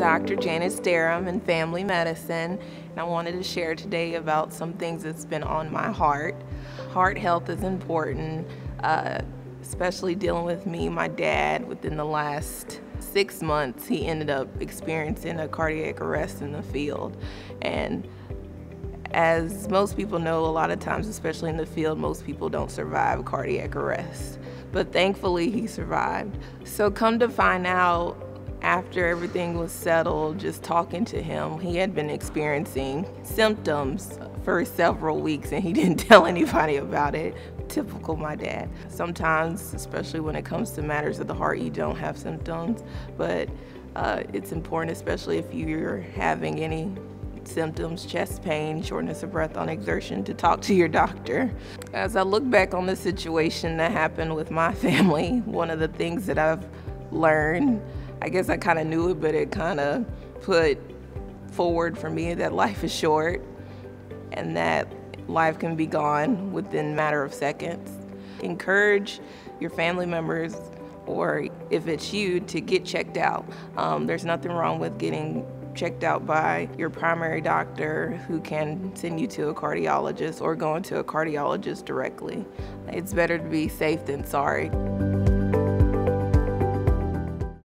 Dr. Janice Dara in family medicine, and I wanted to share today about some things that's been on my heart. Heart health is important, uh, especially dealing with me, my dad, within the last six months, he ended up experiencing a cardiac arrest in the field. And as most people know, a lot of times, especially in the field, most people don't survive cardiac arrest. But thankfully, he survived. So, come to find out, after everything was settled, just talking to him, he had been experiencing symptoms for several weeks and he didn't tell anybody about it. Typical my dad. Sometimes, especially when it comes to matters of the heart, you don't have symptoms, but uh, it's important, especially if you're having any symptoms, chest pain, shortness of breath on exertion, to talk to your doctor. As I look back on the situation that happened with my family, one of the things that I've learned, I guess I kind of knew it, but it kind of put forward for me that life is short and that life can be gone within matter of seconds. Encourage your family members or if it's you to get checked out. Um, there's nothing wrong with getting checked out by your primary doctor who can send you to a cardiologist or going to a cardiologist directly. It's better to be safe than sorry.